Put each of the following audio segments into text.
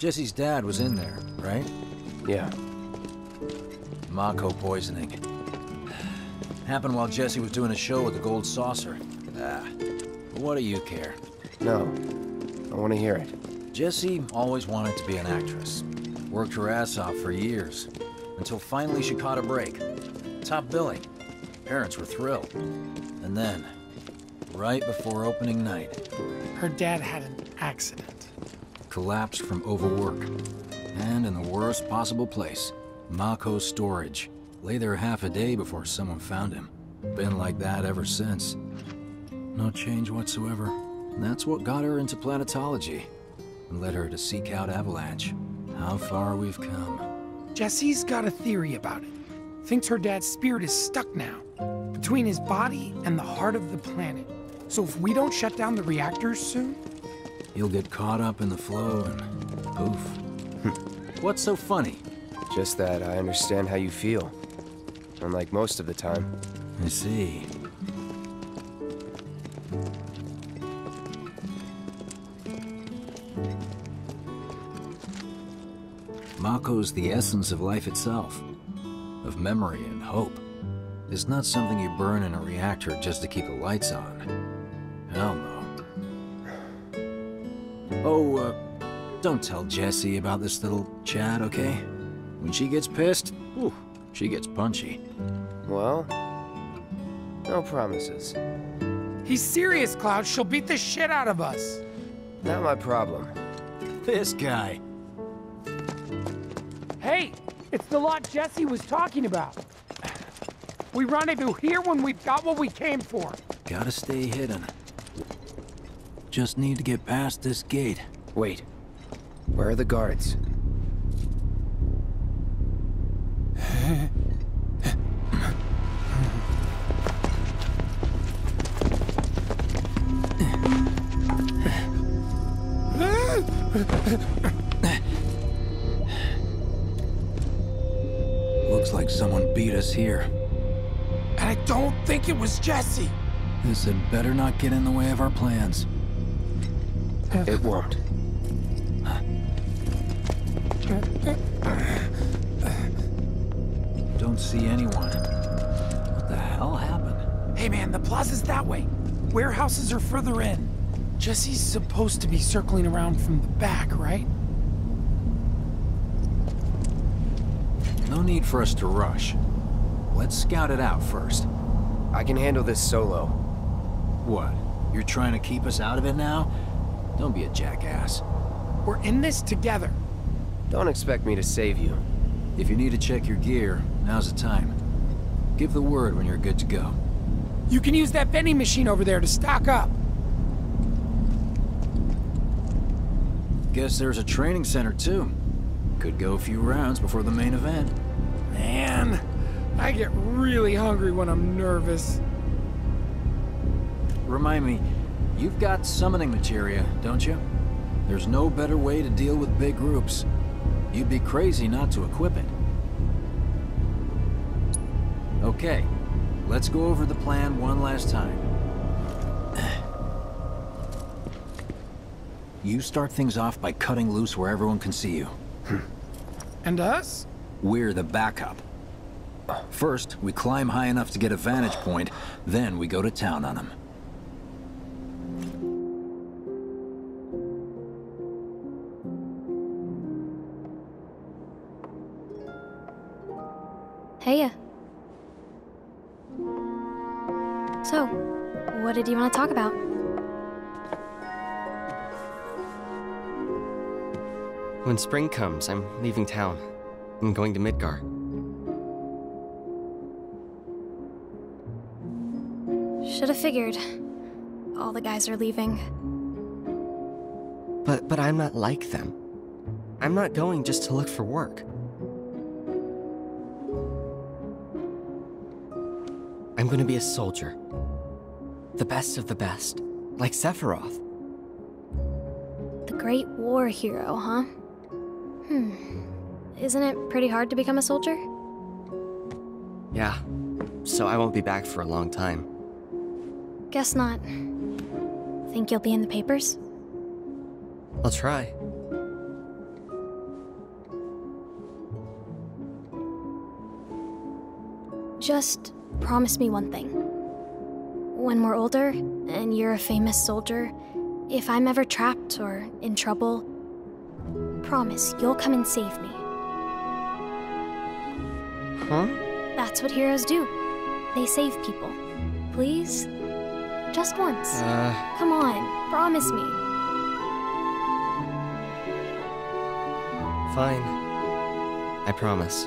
Jessie's dad was in there, right? Yeah. Mako poisoning. Happened while Jessie was doing a show with the Gold Saucer. Ah, what do you care? No. I want to hear it. Jessie always wanted to be an actress. Worked her ass off for years. Until finally she caught a break. Top billing. Parents were thrilled. And then, right before opening night, Her dad had an accident. Collapsed from overwork. And in the worst possible place, Mako's storage. Lay there half a day before someone found him. Been like that ever since. No change whatsoever. And that's what got her into planetology. And led her to seek out Avalanche. How far we've come. Jessie's got a theory about it. Thinks her dad's spirit is stuck now, between his body and the heart of the planet. So if we don't shut down the reactors soon, You'll get caught up in the flow and poof. Hmm. What's so funny? Just that I understand how you feel. Unlike most of the time. I see. Mako's the essence of life itself, of memory and hope. It's not something you burn in a reactor just to keep the lights on. Hell no. Oh, uh, don't tell Jessie about this little chat, okay? When she gets pissed, ooh, she gets punchy. Well, no promises. he's serious, Cloud. She'll beat the shit out of us. Not my problem. This guy. Hey, it's the lot Jessie was talking about. We rendezvous here when we've got what we came for. Gotta stay hidden. Just need to get past this gate. Wait. Where are the guards? Looks like someone beat us here. And I don't think it was Jessie. This had better not get in the way of our plans. It won't. Don't see anyone. What the hell happened? Hey man, the plaza's that way. Warehouses are further in. Jessie's supposed to be circling around from the back, right? No need for us to rush. Let's scout it out first. I can handle this solo. What? You're trying to keep us out of it now? Don't be a jackass. We're in this together. Don't expect me to save you. If you need to check your gear, now's the time. Give the word when you're good to go. You can use that vending machine over there to stock up. Guess there's a training center too. Could go a few rounds before the main event. Man, I get really hungry when I'm nervous. Remind me, you've got summoning materia, don't you? There's no better way to deal with big groups. You'd be crazy not to equip it. Okay, let's go over the plan one last time. You start things off by cutting loose where everyone can see you. And us? We're the backup. First, we climb high enough to get a vantage point, then we go to town on them. Spring comes, I'm leaving town. I'm going to Midgar. Should have figured. All the guys are leaving. But but I'm not like them. I'm not going just to look for work. I'm going to be a soldier. The best of the best, like Sephiroth. The Great War hero, huh? Hmm. Isn't it pretty hard to become a soldier? Yeah. So I won't be back for a long time. Guess not. Think you'll be in the papers? I'll try. Just promise me one thing. When we're older, and you're a famous soldier, if I'm ever trapped or in trouble, promise you'll come and save me. Huh? That's what heroes do. They save people. Please? Just once. Uh, Come on, promise me. fine. I promise.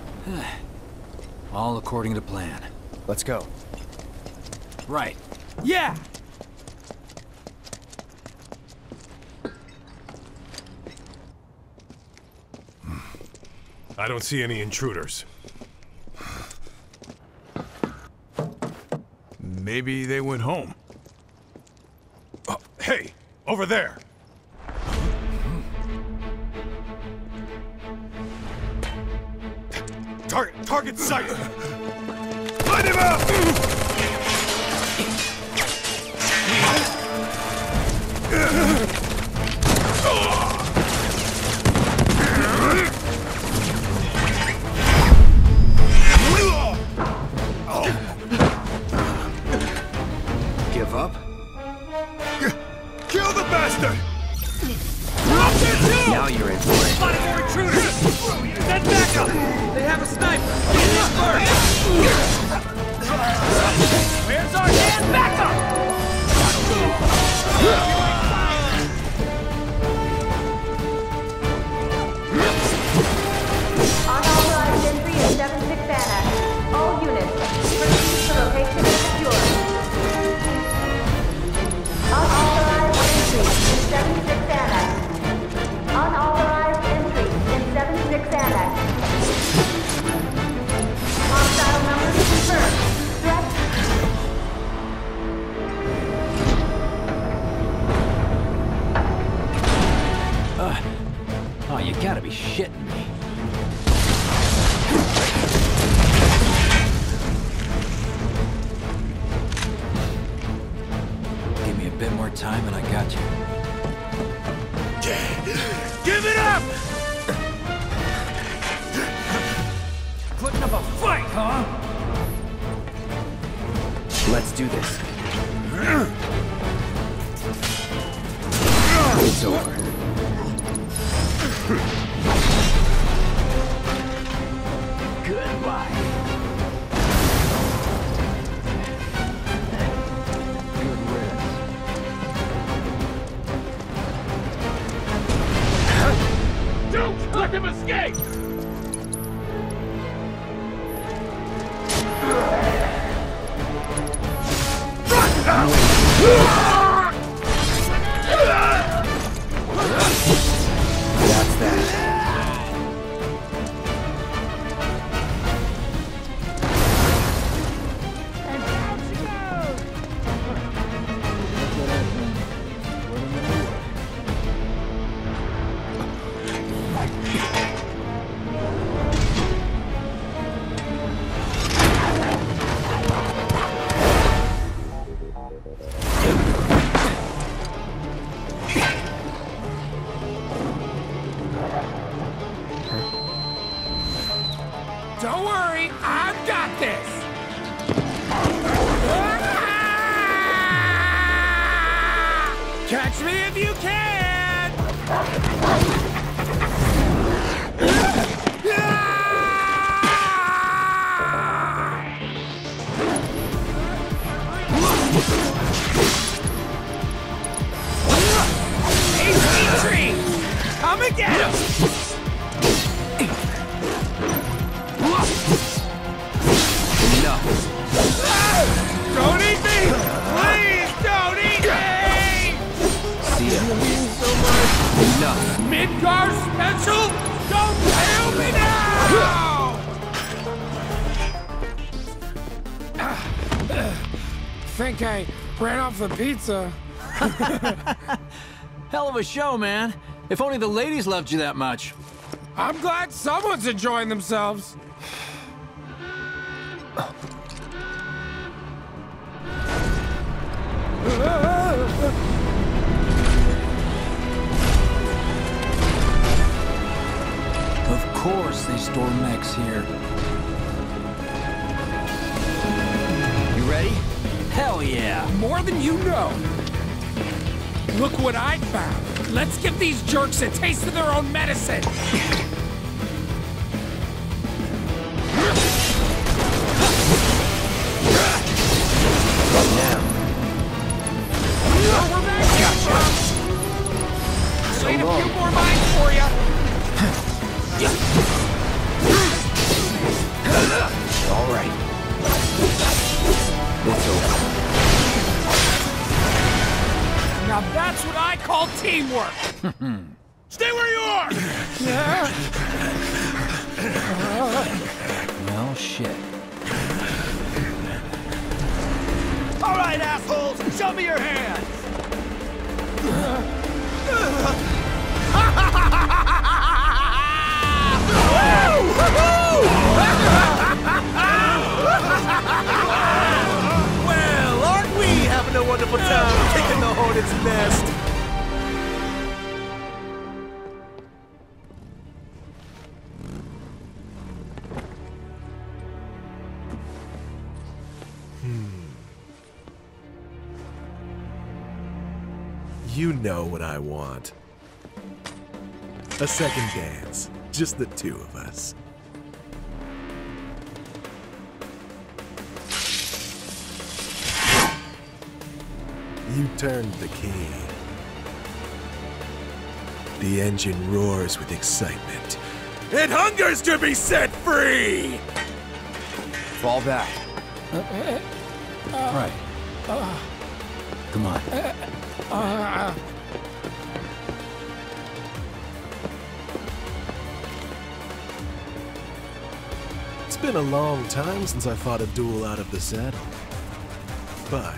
All according to plan. Let's go. Right. Yeah! I don't see any intruders. Maybe they went home. Oh, hey, over there. Target sight. Light him up! Bit more time and I got you. Give it up! Putting up a fight, huh? Let's do this. It's over. Don't him escape! worry, I've got this! Catch me if you can! Ace Come and get him! Think I ran off the pizza. Hell of a show, man. If only the ladies loved you that much. I'm glad someone's enjoying themselves. Of course they store mechs here. Hell yeah! More than you know. Look what I found. Let's give these jerks a taste of their own medicine. that's what I call teamwork. Stay where you are! Well, shit. All right, assholes, show me your hands! well, aren't we having a wonderful time the hornet's nest? Hmm. You know what I want. A second dance. Just the two of us. You turned the key. The engine roars with excitement. It hungers to be set free! Fall back. Right. Come on. It's been a long time since I fought a duel out of the saddle. But,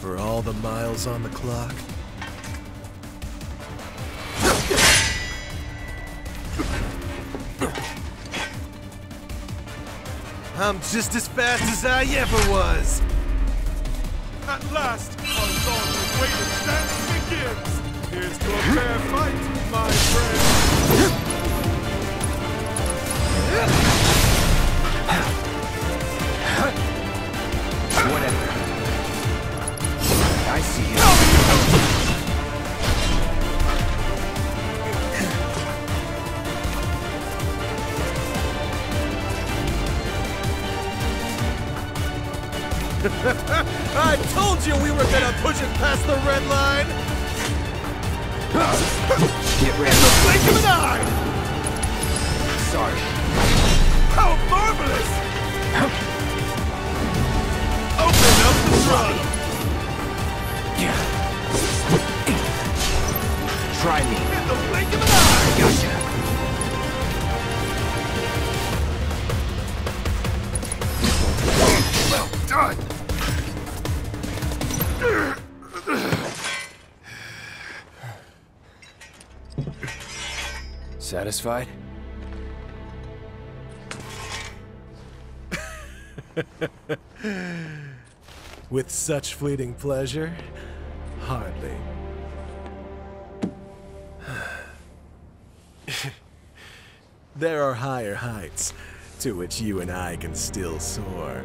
for all the miles on the clock, I'm just as fast as I ever was. At last, our long-awaited dance begins! Here's to a fair fight, my friend! Satisfied? With such fleeting pleasure? Hardly. there are higher heights to which you and I can still soar.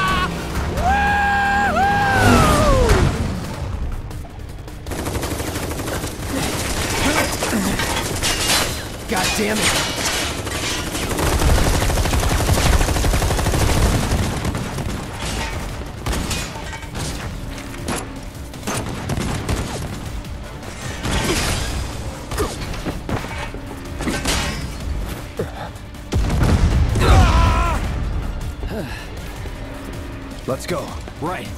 God damn it. Let's go. Right.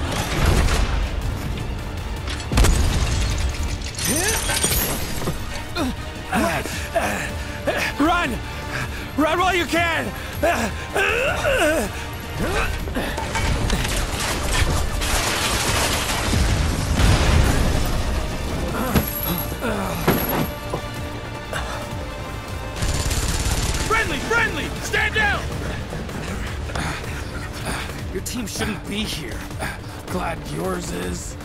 While you can! Friendly, friendly! Stand down! Your team shouldn't be here. Glad yours is.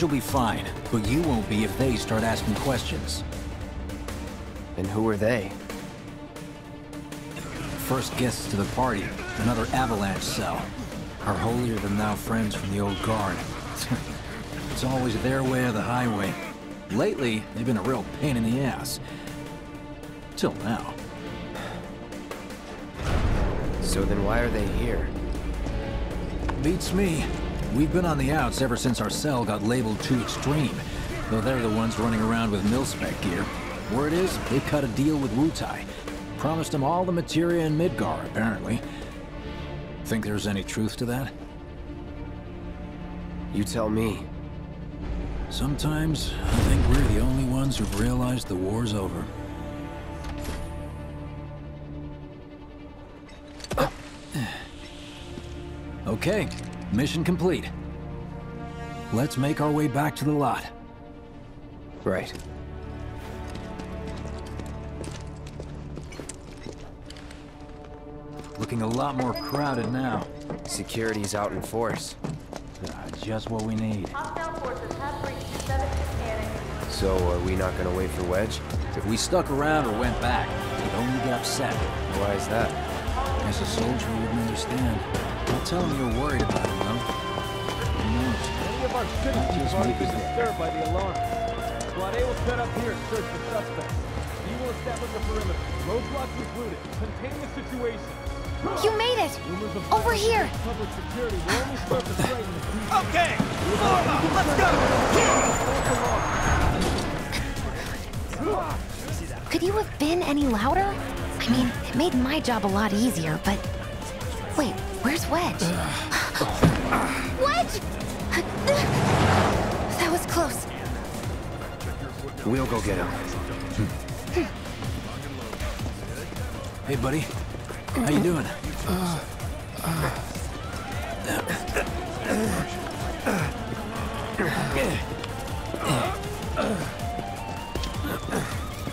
Wedge will be fine, but you won't be if they start asking questions. And who are they? First guests to the party, another avalanche cell. Our holier-than-thou friends from the old guard. it's always their way or the highway. Lately, they've been a real pain in the ass. Till now. So then why are they here? Beats me. We've been on the outs ever since our cell got labeled too extreme. Though they're the ones running around with mil-spec gear. Word is, they've cut a deal with Wutai. Promised them all the materia in Midgar, apparently. Think there's any truth to that? You tell me. Sometimes, I think we're the only ones who've realized the war's over. Uh. Okay, mission complete. Let's make our way back to the lot. Right. Looking a lot more crowded now. Security's out in force. Ah, just what we need. Hostile forces have breached 76 Annex. So are we not gonna wait for Wedge? If we stuck around or went back, he'd only get upset. Why is that? As a soldier, you wouldn't understand. I'll tell him you're worried about him, though. Who knows? Many of our citizens have already been disturbed by the alarm. Squad A will set up here and search for suspects. B will establish a perimeter, roadblocks included. Contain the situation. You made it! Over here! public security will only start to threaten the peace. Okay! Form! Let's go! Could you have been any louder? I mean, it made my job a lot easier, but... Wait, where's Wedge? Wedge! That was close. We'll go get him. Hey, buddy. How you doing?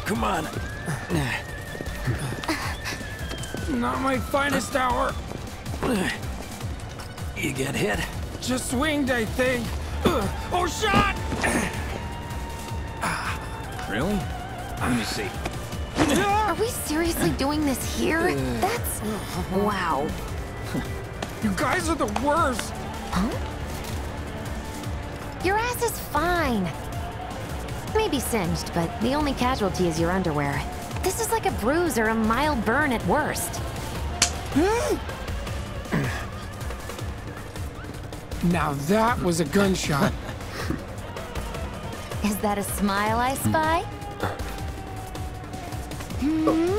Come on. Not my finest hour. You get hit? Just swinged, I think. Ugh. Oh, shot! Really? Let me see. Are we seriously doing this here? That's... Wow. You guys are the worst. Huh? Your ass is fine. Maybe singed, but the only casualty is your underwear. This is like a bruise or a mild burn at worst. Hmm? Now that was a gunshot. Is that a smile I spy? Hmm.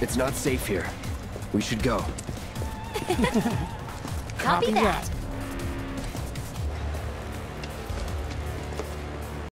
It's not safe here. We should go. Copy that.